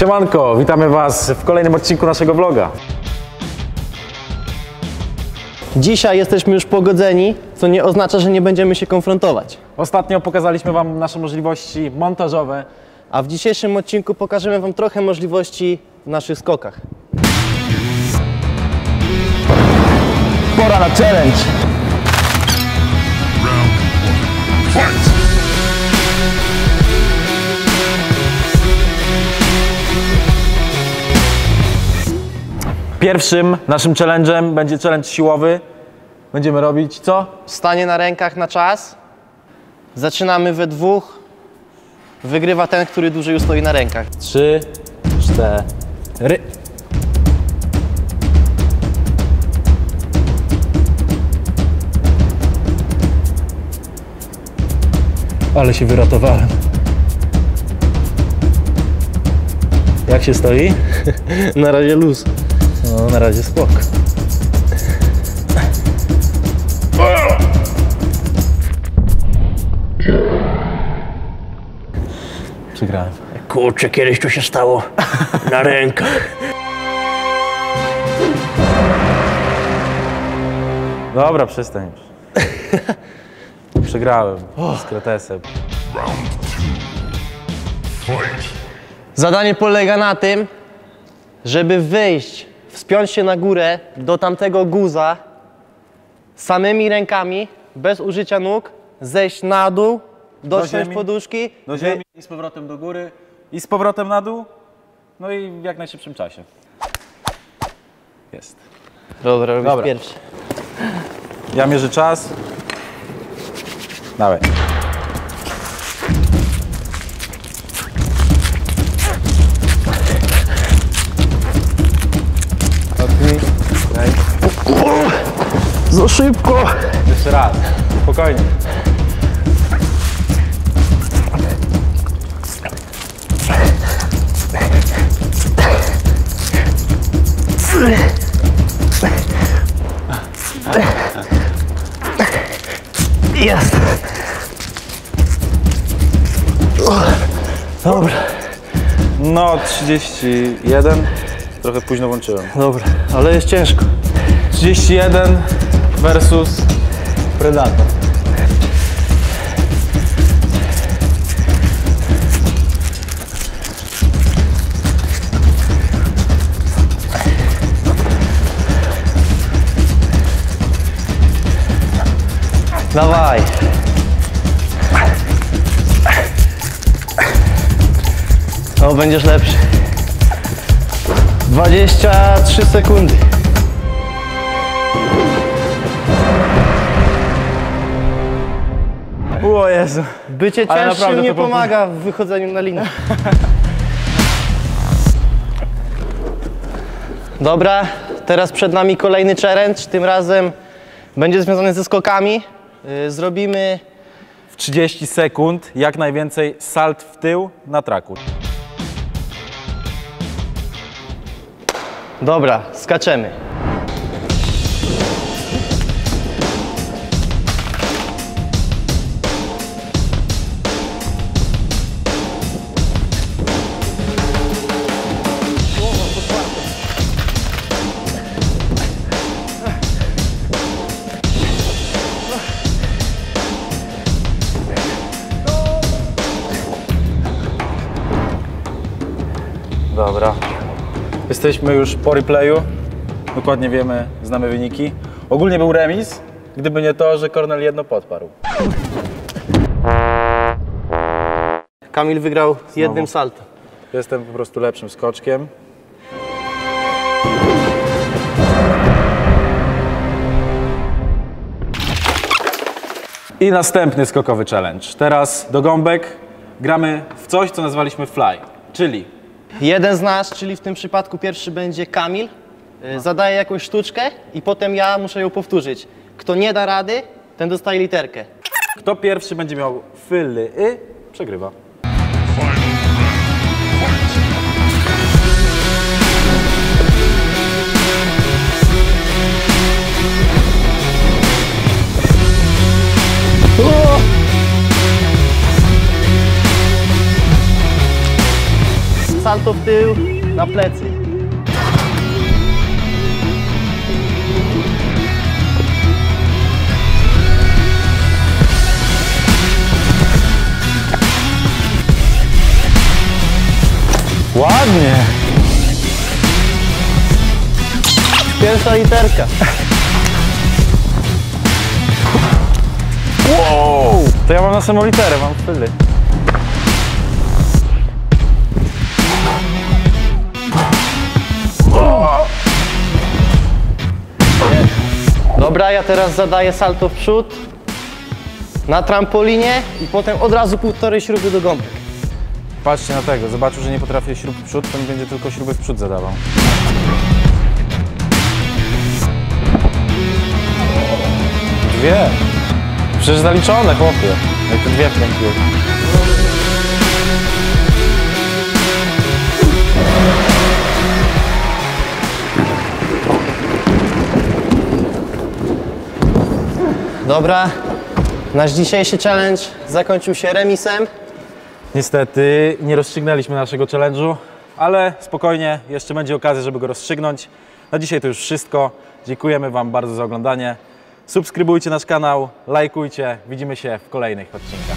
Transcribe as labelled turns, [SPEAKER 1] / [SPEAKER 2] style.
[SPEAKER 1] Siemanko, witamy Was w kolejnym odcinku naszego vloga.
[SPEAKER 2] Dzisiaj jesteśmy już pogodzeni, co nie oznacza, że nie będziemy się konfrontować.
[SPEAKER 1] Ostatnio pokazaliśmy Wam nasze możliwości montażowe.
[SPEAKER 2] A w dzisiejszym odcinku pokażemy Wam trochę możliwości w naszych skokach.
[SPEAKER 1] Pora na challenge! Pierwszym naszym challenge'em będzie challenge siłowy. Będziemy robić co?
[SPEAKER 2] Stanie na rękach na czas. Zaczynamy we dwóch. Wygrywa ten, który dłużej ustoi na rękach.
[SPEAKER 1] Trzy, cztery. Ale się wyratowałem. Jak się stoi?
[SPEAKER 2] Na razie luz.
[SPEAKER 1] No, na razie spoko. Przegrałem.
[SPEAKER 3] Kurczę, kiedyś to się stało na rękach.
[SPEAKER 1] Dobra, przestań już. Przegrałem z kretesem.
[SPEAKER 2] Zadanie polega na tym, żeby wyjść, wspiąć się na górę do tamtego guza samymi rękami, bez użycia nóg, zejść na dół, dotknąć
[SPEAKER 1] ziemi.
[SPEAKER 2] poduszki.
[SPEAKER 1] Do ziemi i z powrotem do góry i z powrotem na dół. No i w jak najszybszym czasie. Jest.
[SPEAKER 2] Dobra, robisz
[SPEAKER 1] Dobra.
[SPEAKER 2] pierwszy.
[SPEAKER 1] Ja mierzę czas. Dawaj.
[SPEAKER 2] Za szybko!
[SPEAKER 1] Jeszcze raz. Spokojnie.
[SPEAKER 2] Jest! Dobra,
[SPEAKER 1] No, 31. Trochę późno włączyłem.
[SPEAKER 2] dobra, ale jest ciężko.
[SPEAKER 1] 31 versus Predator.
[SPEAKER 2] Dawaj. O, będziesz lepszy. 23 sekundy.
[SPEAKER 1] O Jezu.
[SPEAKER 2] Bycie cięższym nie pomaga w wychodzeniu na linię. Dobra, teraz przed nami kolejny challenge. Tym razem będzie związany ze skokami. Y, Zrobimy
[SPEAKER 1] W 30 sekund jak najwięcej salt w tył na traku.
[SPEAKER 2] Dobra, skaczemy.
[SPEAKER 1] Dobra. Jesteśmy już po replayu. Dokładnie wiemy, znamy wyniki. Ogólnie był remis, gdyby nie to, że Kornel jedno podparł.
[SPEAKER 2] Kamil wygrał jednym saltem.
[SPEAKER 1] Jestem po prostu lepszym skoczkiem. I następny skokowy challenge. Teraz do gąbek gramy w coś, co nazwaliśmy fly, czyli
[SPEAKER 2] Jeden z nas, czyli w tym przypadku pierwszy będzie Kamil, y, zadaje jakąś sztuczkę i potem ja muszę ją powtórzyć. Kto nie da rady, ten dostaje literkę.
[SPEAKER 1] kto pierwszy będzie miał fyly y, przegrywa.
[SPEAKER 2] Salto w tył, na plecy.
[SPEAKER 1] Ładnie!
[SPEAKER 2] Pierwsza literka.
[SPEAKER 1] Wow! To ja mam na samą literę, mam chwilę.
[SPEAKER 2] Dobra, ja teraz zadaję salto w przód, na trampolinie i potem od razu półtorej śruby do gąbek.
[SPEAKER 1] Patrzcie na tego, zobaczył, że nie potrafię śrub w przód, to mi będzie tylko śruby w przód zadawał. Dwie. Przecież zaliczone, chłopie. Jak te dwie wkręciłem.
[SPEAKER 2] Dobra, nasz dzisiejszy challenge zakończył się remisem.
[SPEAKER 1] Niestety nie rozstrzygnęliśmy naszego challenge'u, ale spokojnie, jeszcze będzie okazja, żeby go rozstrzygnąć. Na dzisiaj to już wszystko. Dziękujemy Wam bardzo za oglądanie. Subskrybujcie nasz kanał, lajkujcie. Widzimy się w kolejnych odcinkach.